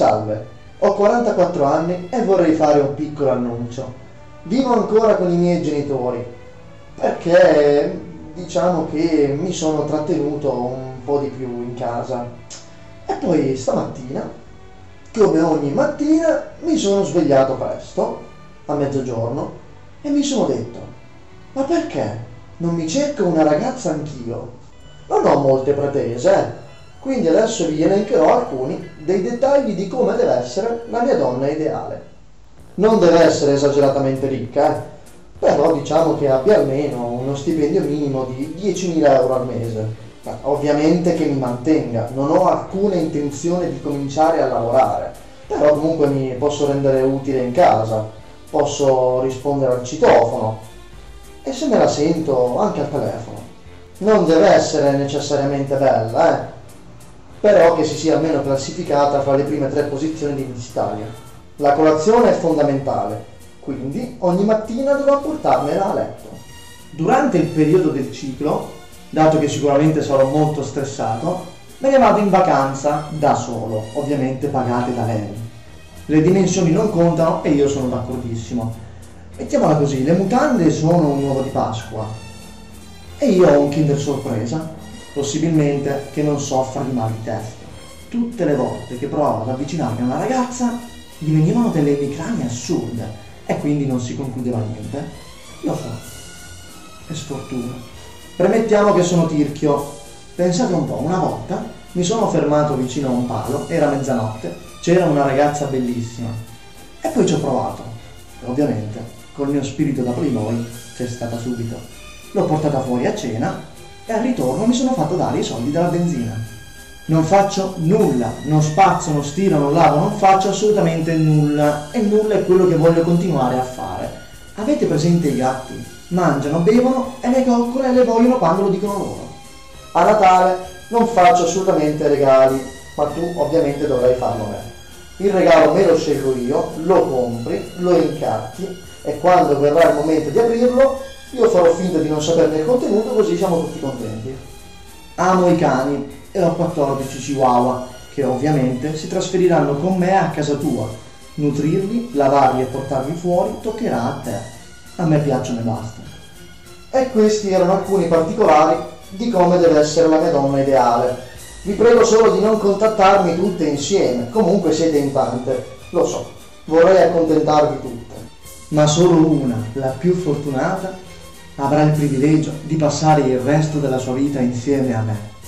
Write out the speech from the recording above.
Salve, ho 44 anni e vorrei fare un piccolo annuncio. Vivo ancora con i miei genitori perché diciamo che mi sono trattenuto un po' di più in casa. E poi stamattina, come ogni mattina, mi sono svegliato presto, a mezzogiorno, e mi sono detto, ma perché non mi cerco una ragazza anch'io? Non ho molte pretese, eh? Quindi adesso vi elencherò alcuni dei dettagli di come deve essere la mia donna ideale. Non deve essere esageratamente ricca, eh? però diciamo che abbia almeno uno stipendio minimo di 10.000 euro al mese. Ma ovviamente che mi mantenga, non ho alcuna intenzione di cominciare a lavorare, però comunque mi posso rendere utile in casa, posso rispondere al citofono e se me la sento anche al telefono. Non deve essere necessariamente bella, eh? Però che si sia almeno classificata fra le prime tre posizioni di Italia. La colazione è fondamentale, quindi ogni mattina dovrò portarmela a letto. Durante il periodo del ciclo, dato che sicuramente sarò molto stressato, me ne vado in vacanza da solo, ovviamente pagate da lei. Le dimensioni non contano e io sono d'accordissimo. Mettiamola così, le mutande sono un uovo di Pasqua e io ho un Kinder sorpresa possibilmente che non soffra di mal di testa. Tutte le volte che provavo ad avvicinarmi a una ragazza gli venivano delle emicranie assurde e quindi non si concludeva niente. Lo so, è sfortuna. Premettiamo che sono tirchio. Pensate un po', una volta mi sono fermato vicino a un palo, era mezzanotte, c'era una ragazza bellissima e poi ci ho provato. Ovviamente, col mio spirito da playboy c'è stata subito. L'ho portata fuori a cena e al ritorno mi sono fatto dare i soldi della benzina. Non faccio nulla, non spazzo, non stiro, non lavo, non faccio assolutamente nulla e nulla è quello che voglio continuare a fare. Avete presente i gatti? Mangiano, bevono e le coccole le vogliono quando lo dicono loro. A Natale non faccio assolutamente regali, ma tu ovviamente dovrai farlo me. Il regalo me lo scelgo io, lo compri, lo incatti e quando verrà il momento di aprirlo io farò finta di non saperne il contenuto così siamo tutti contenti. Amo i cani e ho 14 chihuahua che ovviamente si trasferiranno con me a casa tua. Nutrirli, lavarli e portarli fuori toccherà a te. A me piacciono e basta. E questi erano alcuni particolari di come deve essere la mia donna ideale. Vi prego solo di non contattarmi tutte insieme, comunque siete in tante, lo so, vorrei accontentarvi tutte. Ma solo una, la più fortunata, avrà il privilegio di passare il resto della sua vita insieme a me.